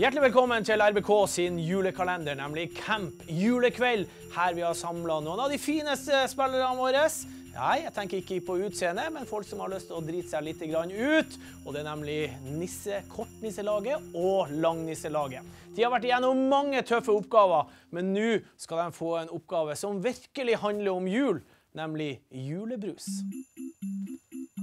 Hjertelig velkommen til RBK sin julekalender, nemlig Camp julekveld. Her vi har samla noen av de fineste spillerne våre. Nei, jeg tenker ikke på utseende, men folk som har lyst til å drite seg litt ut. Og det er nemlig nisse, kortnisselaget og langnisselaget. De har vært igjennom mange tøffe oppgaver, men nå skal de få en oppgave som virkelig handler om jul, nemlig julebrus.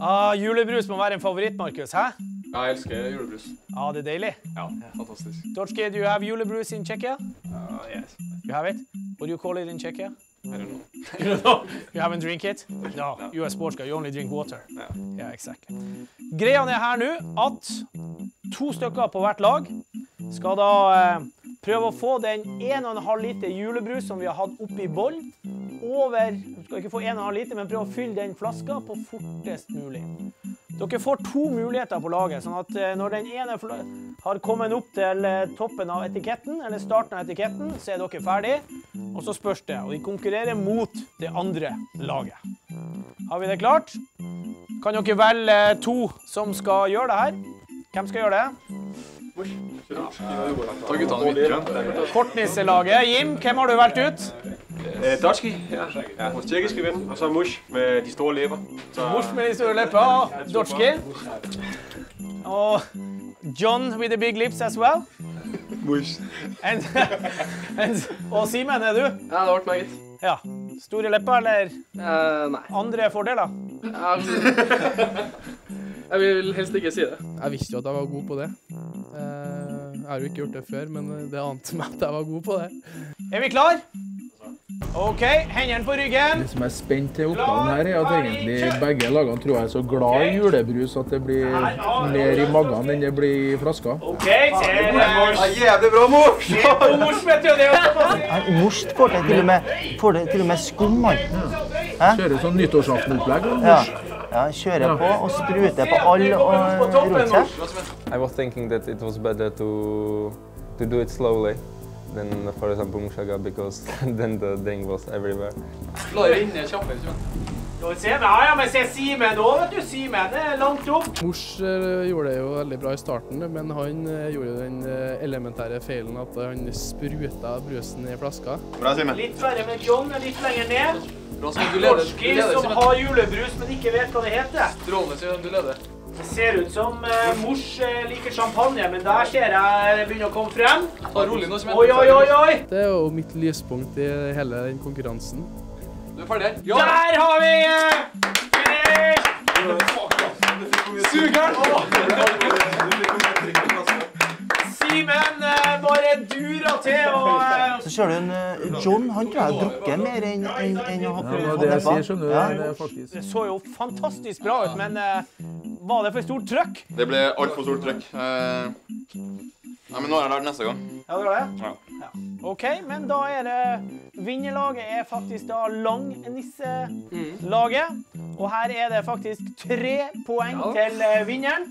Ah, julebrus må være en favoritt, Markus. Hæ? Ja, jeg elsker julebrus. Ja, det er deilig. Ja, fantastisk. Dorske, do you have julebrus in Czechia? Uh, yes. You have it? What do you call it in Czechia? I don't know. You don't know? You haven't drink it? No, you're a sports guy. You only drink water. Yeah. Yeah, exactly. Greia er her nå at to stykker på hvert lag skal da eh, prøve å få den 1,5 liter julebrus som vi har hatt oppi boll, over Du skal ikke få 1,5 liter, men prøve å fylle den flaska på fortest mulig. Dere får to muligheter på laget, sånn at eh, når den ene har kommet opp til eh, toppen av etiketten, eller starten av etiketten, så er dere ferdig. Og så spørs det, og de konkurrerer mot det andre laget. Har vi det klart? Kan dere velge to som skal gjøre det her? Hvem skal gjøre det? Ta guttene videre. Kortnisselaget. Jim, hvem har du valgt ut? Øh, Dotski, ja. ja. Vores tjekkiske ven. Og så Mush med de store læber. Så Mors med de store lepper. Dotski. Og John with the big lips as well. Mush. And, and, og Simen, er du? Ja, det ble meget. Ja. Store lepper eller Uh, nei. andre fordeler? Jeg, jeg vil helst ikke si det. Jeg visste jo at jeg var god på det. Eh, Jeg har jo ikke gjort det før, men det ante meg at jeg var god på det. Er vi klar? OK, hendene på ryggen. Det som er spent til oppgaven her, er at egentlig begge lagene tror jeg er så glad i julebrus at det blir mer i magen enn det blir i flaska. OK, se Jævlig bra, mors! mors, vet du. Det er. Morst får det til og med, får det til og med skum, Kjører sånn nyttårsaftenopplegg. Ja. ja, kjører på og spruter på alle og rundt seg. I was thinking that it was better to to do it slowly than, for example, Mushaga because then the thing was everywhere. Ja, men se Simen vet du. Simen er langt opp. Mors eh, gjorde det jo veldig bra i starten, men han eh, gjorde den eh, elementære feilen at han spruta brusen i flaska. Bra, Simen. Litt verre med John, litt lenger ned. Bra, Du leder. Du leder, som har julebrus, men ikke vet hva det heter. Strålende, Simen. Du leder. Det ser ut som eh, mors eh, liker champagne, men der ser jeg det begynner å komme frem. Ta rolig nå. Oi, oi, oi, oi! Det er jo mitt lyspunkt i hele den konkurransen. Du er ferdig her? Ja! Der har vi eh, Sugeren! Simen eh, bare dura til og eh, Så ser du en eh, John, han tror jeg har drukket mer enn en, en, en å ha Ja, det få var det. Det er Det så jo fantastisk bra ut, men eh, var det for stort trøkk? Det ble altfor stort trøkk. Eh, Nei, men nå har jeg lært neste gang. Ja, det var det? Ja. Ja. OK, men da er det Vinnerlaget er faktisk da Langnisselaget. Og her er det faktisk tre poeng til eh, vinneren.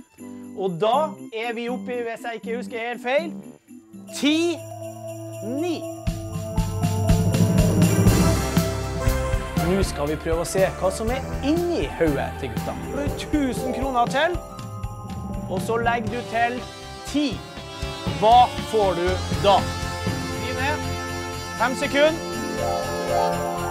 Og da er vi oppe i, hvis jeg ikke husker helt feil, ti-ni. Nå skal vi prøve å se hva som er inni hodet til gutta. Det 1000 kroner til. Og så legger du til 10. Hva får du da? Skriv ned. Fem sekunder.